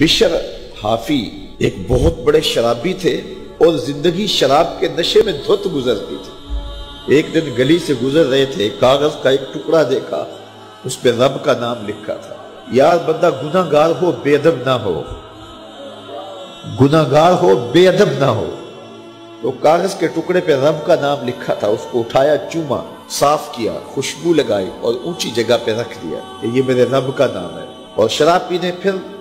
बिशर हाफी एक बहुत बड़े शराबी थे और ज़िंदगी शराब के नशे में धुत गुजरती थी। एक दिन गली से गुजर रहे थे, कागज़ का एक टुकड़ा देखा उस पर रब का नाम लिखा था। यार बंदा गुनागार हो, बेअदब ना हो। गुनागार हो, बेअदब ना हो। तो कागज़ के टुकड़े पे रब का नाम लिखा था, उसको उठाया, चूमा, साफ़ किया, खुशबू लगाई और ऊँची जगह पे रख दिया ये मेरे रब का नाम है। और शराब पीने फिर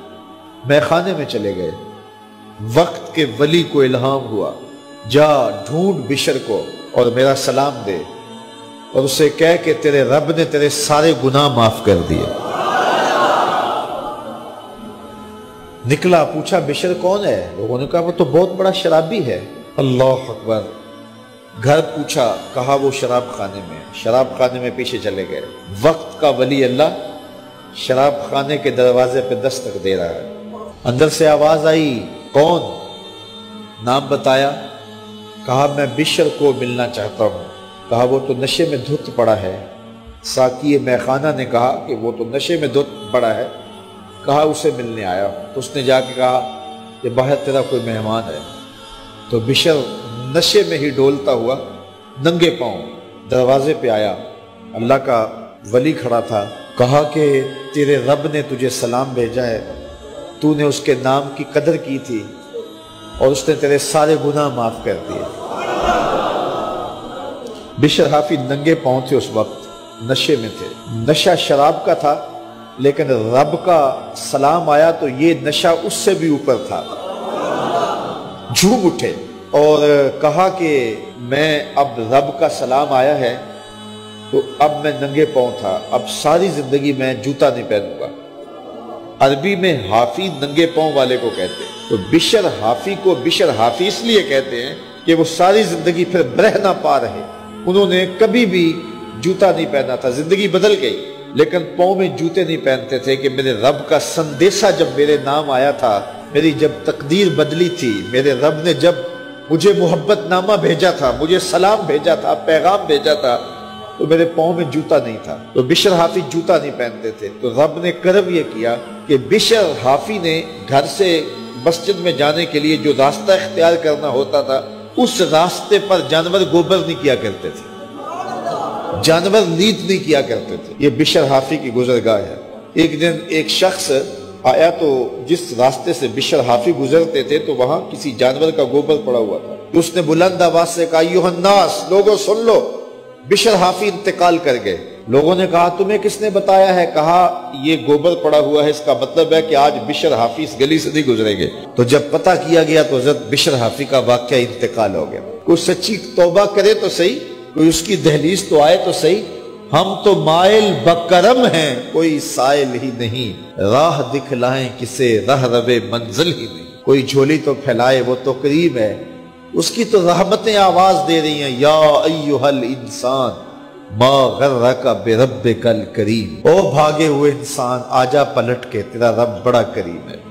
मैखाने में चले गए। वक्त के वली को इल्हाम हुआ। जा, ढूंढ बिशर को और मेरा सलाम दे और उसे कह के तेरे रब ने तेरे सारे गुनाह माफ़ कर दिए। निकला, पूछा, बिशर कौन है? लोगों ने कहा, वो तो बहुत बड़ा शराबी है। अल्लाह अकबर। घर पूछा, कहा वो शराब खाने में? शराब खाने में पीछे चले गए। वक्त का वली अल्लाह शराब खाने के दरवाजे पे दस्तक दे रहा है। अंदर से आवाज़ आई, कौन? नाम बताया। कहा, मैं बिशर को मिलना चाहता हूँ। कहा, वो तो नशे में धुत पड़ा है। साकी मैखाना ने कहा कि, वो तो नशे में धुत पड़ा है। कहा, उसे मिलने आया तो उसने जाके कहा कि बाहर तेरा कोई मेहमान है। तो बिशर नशे में ही डोलता हुआ नंगे पाँव दरवाजे पे आया। अल्लाह का वली खड़ा था। कहा कि, तेरे रब ने तुझे सलाम भेजा है। तूने उसके नाम की कदर की थी और उसने तेरे सारे गुनाह माफ़ कर दिए। बिशर हाफी नंगे पाँव थे उस वक्त, नशे में थे। नशा शराब का था, लेकिन रब का सलाम आया तो ये नशा उससे भी ऊपर था। झूम उठे और कहा कि मैं अब रब का सलाम आया है तो अब मैं नंगे पाँव था। अब सारी ज़िंदगी मैं जूता नहीं पहनूँगा। अरबी में हाफी नंगे पाँव वाले को कहते हैं। तो बिशर हाफी को बिशर हाफी इसलिए कहते हैं कि वो सारी ज़िंदगी फिर ब्रह ना पा रहे। उन्होंने कभी भी जूता नहीं पहना था, ज़िंदगी बदल गई। लेकिन पाँव में जूते नहीं पहनते थे कि मेरे रब का संदेशा जब मेरे नाम आया था, मेरी जब तकदीर बदली थी, मेरे रब ने जब मुझे मोहब्बत नामा भेजा था, मुझे सलाम भेजा था, पैगाम भेजा था तो मेरे पाँव में जूता नहीं था तो बिशर हाफी जूता नहीं पहनते थे। तो रब ने करब यह किया कि बिशर हाफी ने घर से मस्जिद में जाने के लिए जो रास्ता इख्तियार करना होता था, उस रास्ते पर जानवर गोबर नहीं किया करते थे। जानवर नीत नहीं किया करते थे। ये बिशर हाफी की गुजरगाह है। एक दिन एक शख्स आया तो जिस रास्ते से बिशर हाफी गुजरते थे तो वहाँ किसी जानवर का गोबर पड़ा हुआ था। उसने बुलंद आवाज़ से कहा युहन्नास लोगों सुन लो। बिशर हाफी इंतकाल कर गए। लोगों ने कहा, तुम्हें किसने बताया है? कहा, ये गोबर पड़ा हुआ है, इसका मतलब है कि आज बिशर हाफी इस गली से नहीं गुजरेंगे। तो जब पता किया गया तो हज़रत बिशर हाफी का वाक्य इंतकाल हो गया। कोई सच्ची तोबा करे तो सही, कोई उसकी दहलीज तो आए तो सही। हम तो माइल बकरम हैं, कोई साइल ही नहीं। राह दिखलाए किसे, रह रवे मंजिल ही नहीं। कोई झोली तो फैलाए, वो तो करीब है। उसकी तो रहमतें आवाज़ दे रही हैं, या अयुहल इंसान, माँ गर्रा का बेरब कल करीम। ओ भागे हुए इंसान, आजा पलट के, तेरा रब बड़ा करीम है।